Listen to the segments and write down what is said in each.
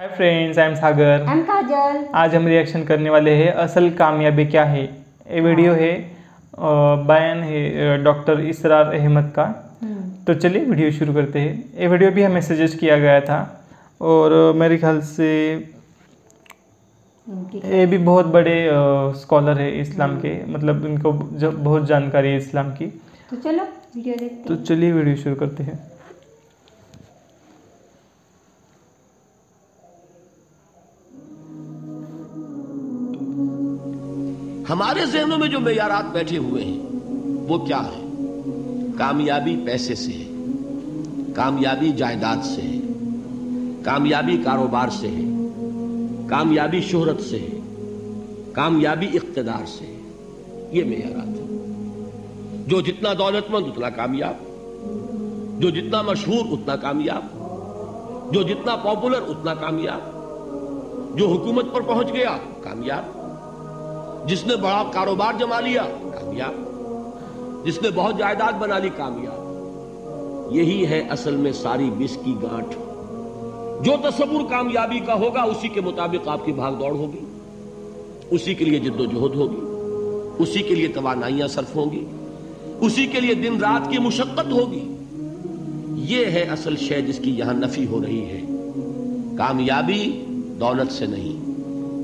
Hi friends I am Sagar I'm काजल आज हम reaction करने वाले हैं असल कामयाबी क्या है? ये वीडियो है। बयान है डॉक्टर इसरार अहमद का। तो चलिए वीडियो शुरू करते हैं। ये वीडियो भी हमें सजेस्ट किया गया था और मेरे ख्याल से ये भी बहुत बड़े स्कॉलर है इस्लाम के। मतलब इनको बहुत जानकारी है इस्लाम की। तो चलो वीडियो देखते तो चलिए वीडियो शुरू करते हैं। हमारे जहनों में जो मैारात बैठे हुए हैं, वो क्या है? कामयाबी पैसे से है, कामयाबी जायदाद से है, कामयाबी कारोबार से है, कामयाबी शोहरत से है, कामयाबी इकतदार से है। ये मैारात है। जो जितना दौलतमंद, उतना कामयाब। जो जितना मशहूर, उतना कामयाब। जो जितना पॉपुलर, उतना कामयाब। जो हुकूमत पर पहुँच गया, कामयाब। जिसने बड़ा कारोबार जमा लिया, कामयाब। जिसने बहुत जायदाद बना ली, कामयाब। यही है असल में सारी विष की गांठ। जो तस्वुर कामयाबी का होगा, उसी के मुताबिक आपकी भाग दौड़ होगी। उसी के लिए जिद्दोजहद होगी। उसी के लिए तवानाइयाँ सर्फ होंगी। उसी के लिए दिन रात की मुशक्कत होगी। यह है असल शय जिसकी यहाँ नफी हो रही है। कामयाबी दौलत से नहीं,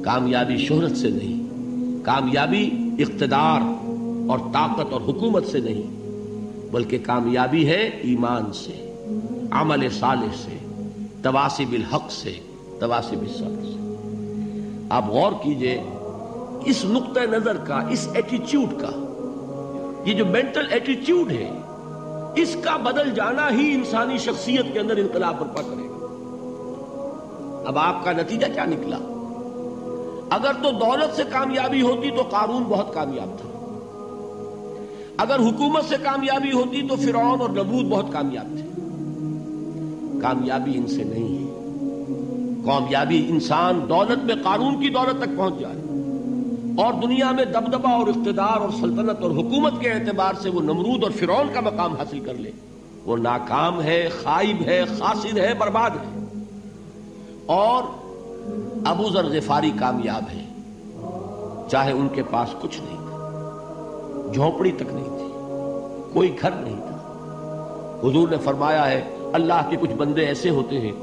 कामयाबी शोहरत से नहीं। कामयाबी इकतदार और ताकत और हुकूमत से नहीं, बल्कि कामयाबी है ईमान से, अमल साले से तवासी हक से तवासी बिल से। आप गौर कीजिए, इस नुक्ता नज़र का, इस एटीट्यूड का, ये जो मेंटल एटीट्यूड है, इसका बदल जाना ही इंसानी शख्सियत के अंदर इनकलाब बर्पा करेगा। अब आपका नतीजा क्या निकला? अगर तो दौलत से कामयाबी होती तो कानून बहुत कामयाब था। अगर हुकूमत से कामयाबी होती तो फिरौन और नबूद बहुत कामयाब थे। कामयाबी इनसे नहीं है। कामयाबी इंसान दौलत में कानून की दौलत तक पहुँच जाए। और दुनिया में दबदबा और इख्तदार और सल्तनत और हुकूमत के एतबार से वो नमरूद और फिरौन का मकाम हासिल कर ले। वो नाकाम है, खाइब है खासिर है, बर्बाद है। और अबू जर गिफारी कामयाब है। चाहे उनके पास कुछ नहीं था। झोपड़ी तक नहीं थी। कोई घर नहीं था। हुजूर ने फरमाया है, अल्लाह के कुछ बंदे ऐसे होते हैं,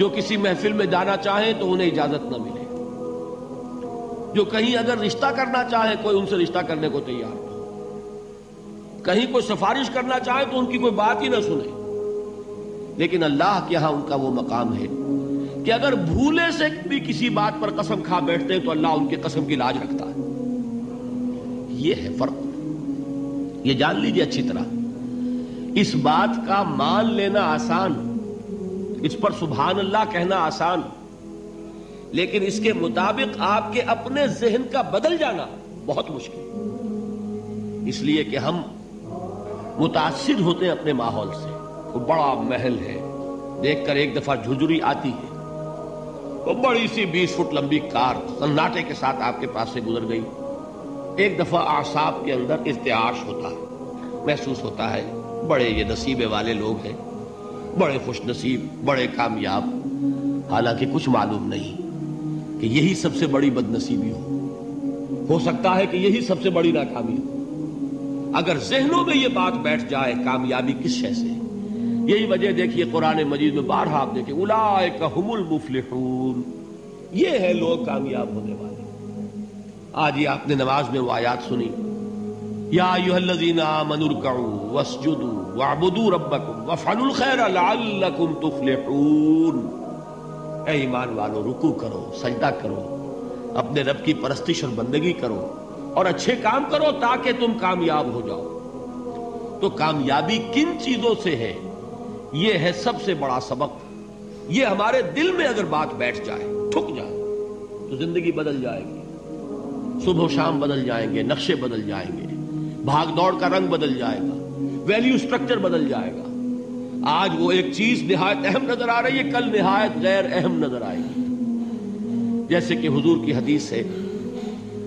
जो किसी महफिल में जाना चाहें तो उन्हें इजाज़त न मिले। जो कहीं अगर रिश्ता करना चाहे, कोई उनसे रिश्ता करने को तैयार ना हो। कहीं कोई सिफारिश करना चाहे तो उनकी कोई बात ही ना सुने। लेकिन अल्लाह के यहाँ उनका वो मकाम है कि अगर भूले से भी किसी बात पर कसम खा बैठते हैं तो अल्लाह उनके कसम की लाज रखता है। यह है फ़र्क। ये जान लीजिए अच्छी तरह। इस बात का मान लेना आसान, इस पर सुबहान अल्लाह कहना आसान, लेकिन इसके मुताबिक आपके अपने जहन का बदल जाना बहुत मुश्किल। इसलिए कि हम मुतासिर होते हैं अपने माहौल से। वो बड़ा महल है। देखकर एक दफ़ा झुझुरी आती है। वो बड़ी सी बीस फुट लंबी कार सन्नाटे के साथ आपके पास से गुजर गई। एक दफ़ा आसाब के अंदर इर्त्याश होता है, महसूस होता है, बड़े ये नसीबे वाले लोग हैं, बड़े खुश नसीब बड़े कामयाब। हालाँकि कुछ मालूम नहीं कि यही सबसे बड़ी बदनसीबी हो। हो सकता है कि यही सबसे बड़ी नाकामी हो। अगर जहनों में यह बात बैठ जाए, कामयाबी किस शय से? यही वजह देखिए कुरान मजीद में बारहा आप देखिए। उलाए कहमुल ये है लोग कामयाब होने वाले। आज ही आपने नमाज़ में वो आयात सुनी। ईमान वालो, रुकू करो, सजदा करो। अपने रब की परस्तिश और बंदगी करो। और अच्छे काम करो ताकि तुम कामयाब हो जाओ। तो कामयाबी किन चीज़ों से है? यह है सबसे बड़ा सबक। यह हमारे दिल में अगर बात बैठ जाए ठुक जाए तो ज़िंदगी बदल जाएगी। सुबह शाम बदल जाएँगे, नक्शे बदल जाएँगे, भाग दौड़ का रंग बदल जाएगा वैल्यू स्ट्रक्चर बदल जाएगा। आज वो एक चीज़ निहायत अहम नज़र आ रही है, कल निहायत गैर अहम नज़र आएगी। जैसे कि हुजूर की हदीस है,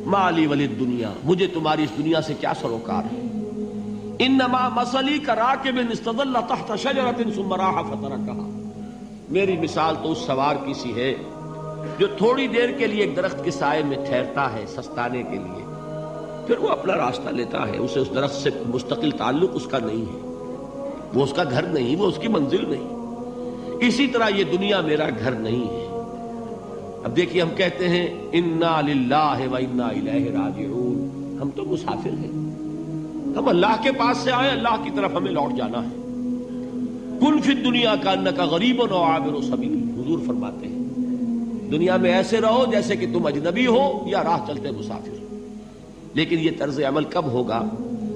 माली वली दुनिया, मुझे तुम्हारी इस दुनिया से क्या सरोकार है? इन मसली करा के बिन तहत कहा मेरी मिसाल तो उस सवार की सी है, जो थोड़ी देर के लिए एक दरख्त के साय में ठहरता है सस्ताने के लिए। फिर वो अपना रास्ता लेता है, उसे उस दरख्त से मुस्तकिल ताल्लुक उसका नहीं है। वो उसका घर नहीं, वो उसकी मंजिल नहीं। इसी तरह ये दुनिया मेरा घर नहीं है। अब देखिए, हम कहते हैं, इन्ना लिल्लाह व इन्ना राजिऊन। हम तो मुसाफिर हैं। हम अल्लाह के पास से आए, अल्लाह की तरफ़ हमें लौट जाना है। कुल फिर दुनिया का अन्न का गरीब नो आबिर सभी हुजूर फरमाते हैं। दुनिया में ऐसे रहो जैसे कि तुम अजनबी हो या राह चलते मुसाफिर। लेकिन ये तर्ज अमल कब होगा?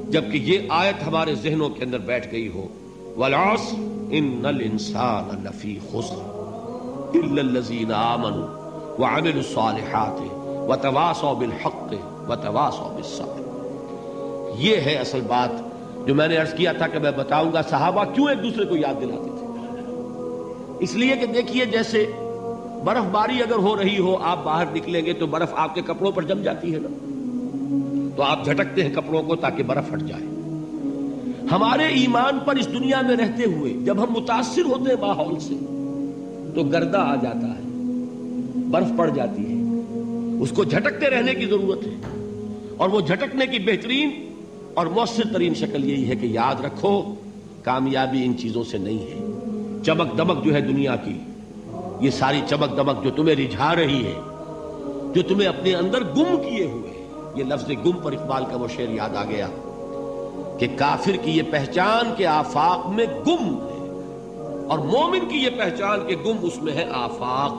जबकि ये आयत हमारे जहनों के अंदर बैठ गई हो। वलास इन नल इंसान लफी इल्लल्लज़ीना आमनु व अमिलुस्सालिहात व तवासौ बिल हक़ व तवासौ बिस सब्र। ये है असल बात जो मैंने अर्ज़ किया था कि मैं बताऊँगा। साहबा क्यों एक दूसरे को याद दिलाते थे? इसलिए कि देखिए, जैसे बर्फबारी अगर हो रही हो, आप बाहर निकलेंगे तो बर्फ़ आपके कपड़ों पर जम जाती है ना? तो आप झटकते हैं कपड़ों को ताकि बर्फ़ हट जाए। हमारे ईमान पर इस दुनिया में रहते हुए, जब हम मुतासिर होते हैं माहौल से तो गर्दा आ जाता है, बर्फ़ पड़ जाती है। उसको झटकते रहने की ज़रूरत है, और वो झटकने की बेहतरीन और मौसर तरीन शक्ल यही है कि याद रखो, कामयाबी इन चीज़ों से नहीं है। चमक दमक जो है दुनिया की, ये सारी चमक दमक जो तुम्हें रिझा रही है, जो तुम्हें अपने अंदर गुम किए हुए ये लफ्ज गुम पर इकबाल का वो शेर याद आ गया कि काफिर की ये पहचान के आफाक में गुम है और मोमिन की ये पहचान के गुम उसमें है आफाक।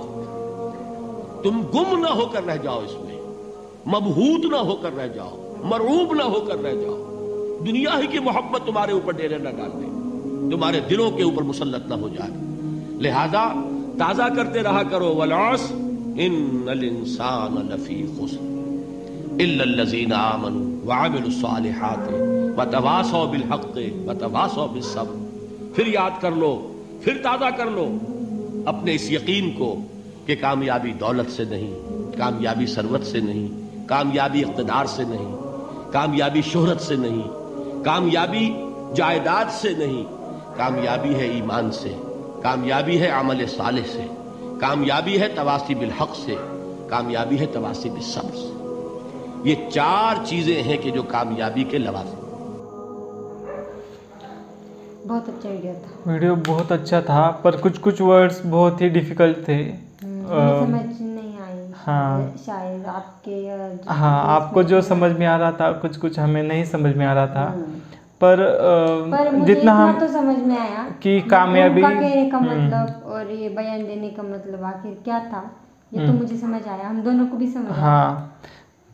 तुम गुम ना होकर रह जाओ इसमें, मबहूत ना होकर रह जाओ। मरूब ना होकर रह जाओ। दुनिया ही की मोहब्बत तुम्हारे ऊपर डेरे ना डाल दे। तुम्हारे दिलों के ऊपर मुसलत ना हो जाए। लिहाजा ताज़ा करते रहा करो, वलास। इंसान बिल बिस फिर याद कर लो, फिर ताज़ा कर लो। अपने इस यकीन को कि कामयाबी दौलत से नहीं, कामयाबी सरवत से नहीं, कामयाबी इकतदार से नहीं। कामयाबी शोहरत से नहीं कामयाबी जायदाद से नहीं कामयाबी है ईमान से कामयाबी है अमल साले से कामयाबी है तवासी बिल हक से कामयाबी है तवासी बिल सब्र से। ये चार चीज़ें हैं कि जो कामयाबी के लवाज बहुत अच्छा वीडियो था। वीडियो बहुत अच्छा था पर कुछ कुछ वर्ड्स बहुत ही डिफ़िकल्ट थे। हमें समझ नहीं आई हाँ। शायद आपके हाँ आपको जो समझ में आ रहा था कुछ कुछ हमें नहीं समझ में आ रहा था पर अ, पर मुझे जितना हम तो समझ में आया कि कामयाबी- कहने का हम्म। मतलब और ये बयान देने का मतलब आखिर क्या था ये तो मुझे समझ आया हम दोनों को भी समझ हाँ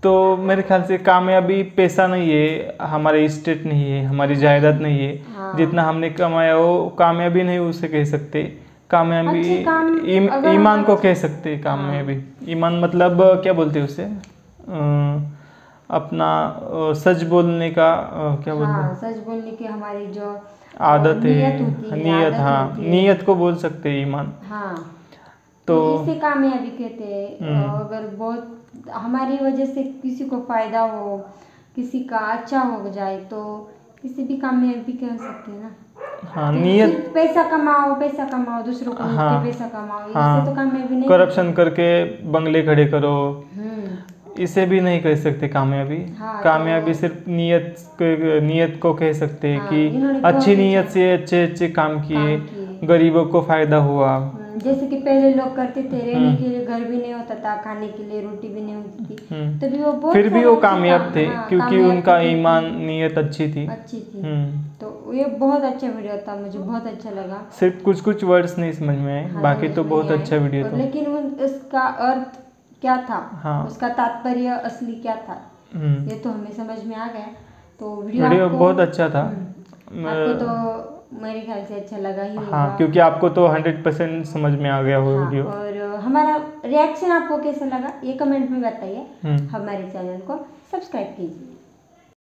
तो मेरे ख्याल से कामयाबी पैसा नहीं है हमारे स्टेट नहीं है हमारी जायदाद नहीं है हाँ। जितना हमने कमाया वो कामयाबी नहीं उसे कह सकते कामयाबी काम ईमान को कह सकते हैं कामयाबी ईमान मतलब क्या बोलते हैं उसे? अपना सच बोलने का क्या बोलते हैं? हाँ सच बोलने की हमारी जो आदत है नियत हाँ नियत को बोल सकते हैं ईमान। हाँ। तो तो इसे कामयाबी कहते हैं हम्म। अगर बहुत हमारी वजह से किसी को फ़ायदा हो किसी का अच्छा हो जाए तो इसे भी कामयाबी कह सकते हैं ना। हाँ नियत पैसा कमाओ पैसा कमाओ दूसरों को हाँ। पैसा कमाओ हाँ। इससे तो कामयाबी नहीं करप्शन करके बंगले खड़े करो। हम्म। इसे भी नहीं कह सकते कामयाबी। हाँ, कामयाबी तो- सिर्फ़ नियत नियत को कह सकते हैं हाँ, कि अच्छी अच्छा- नियत से अच्छे अच्छे काम किए। गरीबों को फ़ायदा हुआ। हम्म, जैसे कि पहले लोग करते थे रहने हम्म। के लिए घर भी नहीं होता था खाने के लिए रोटी भी नहीं होती थी। हम्म। तभी वो बहुत फिर भी वो कामयाब थे हाँ, क्योंकि उनका ईमान नियत अच्छी थी। अच्छी थी। हम्म। तो ये बहुत अच्छा वीडियो था मुझे बहुत अच्छा लगा। सिर्फ़ कुछ कुछ वर्ड्स नहीं समझ में आए हाँ, बाकी तो बहुत अच्छा वीडियो था। लेकिन उसका अर्थ क्या था? हाँ। उसका तात्पर्य असली क्या था। ये तो हमें समझ में आ गया। तो वीडियो बहुत अच्छा था। आपको तो मेरे ख्याल से अच्छा लगा ही होगा। हाँ क्योंकि आपको तो हंड्रेड परसेंट समझ में आ गया हो हाँ, वीडियो और हमारा रिएक्शन आपको कैसा लगा ये कमेंट में बताइए। हम्म। हमारे चैनल को सब्सक्राइब कीजिए।